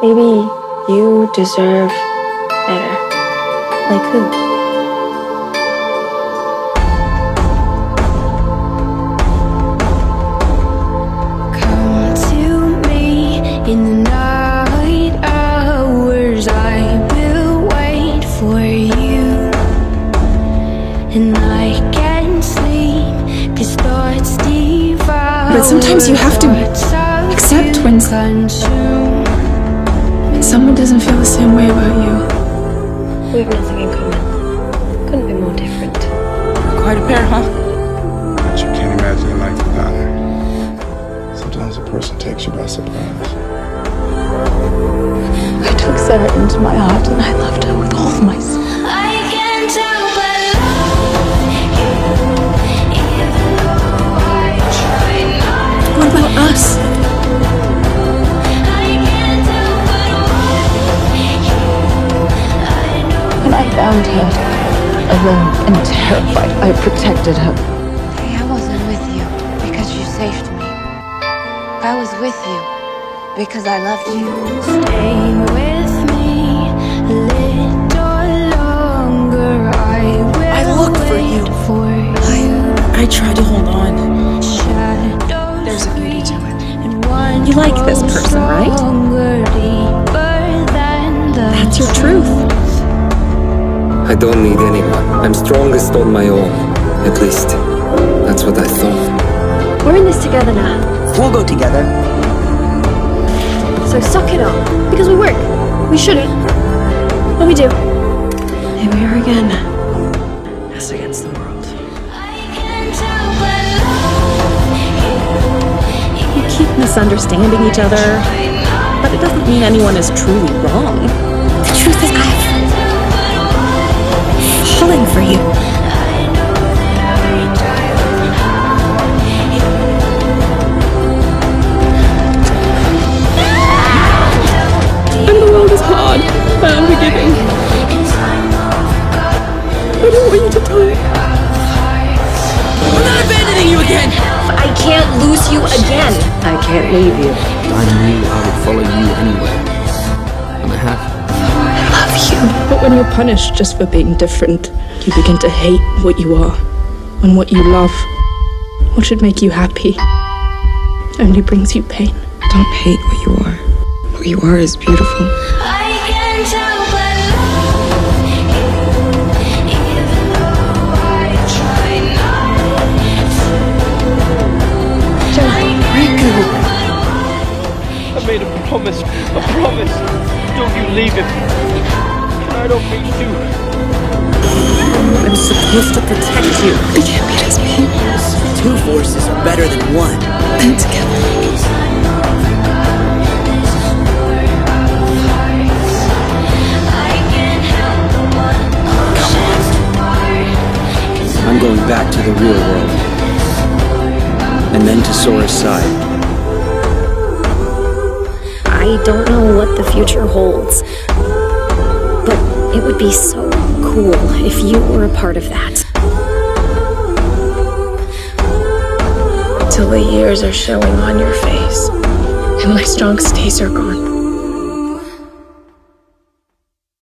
Maybe you deserve better. Like who? Come to me in the night hours. I will wait for you. And I can't sleep, cause thoughts devour. But sometimes you have to thoughts of accept you when- consume. Someone doesn't feel the same way about you. We have nothing in common. Couldn't be more different. Quite a pair, huh? But you can't imagine your life without her. Sometimes a person takes you by surprise. I took Sarah into my heart and I loved her with all my soul. I found her, alone and terrified, I protected her. I wasn't with you because you saved me. I was with you because I loved you. Stay with me a little longer. I will I look for wait you. For you. I tried to hold on. Shadows There's a beauty to it. and one You like this person, right? stronger, deeper than the That's your truth. I don't need anyone. I'm strongest on my own. At least, that's what I thought. We're in this together now. We'll go together. So suck it up. Because we work. We shouldn't. But we do. Here we are again. Us against the world. I can't help but love you. We keep misunderstanding each other, but it doesn't mean anyone is truly wrong. Fallen for you. And the world is hard and unforgiving. I don't want you to die. I'm not abandoning you again. I can't lose you again. I can't leave you. I knew I would follow you when you're punished just for being different, you begin to hate what you are and what you love. What should make you happy only brings you pain. Don't hate what you are. What you are is beautiful. I can't help but love you, I try not to. I made a promise, a promise. Don't you leave him. And I don't mean to. I'm supposed to protect you. We can't be as people. Two forces are better than one. And together. I'm going back to the real world. And then to Sora's side. I don't know what the future holds. It would be so cool if you were a part of that. Till the years are showing on your face and my strong stays are gone.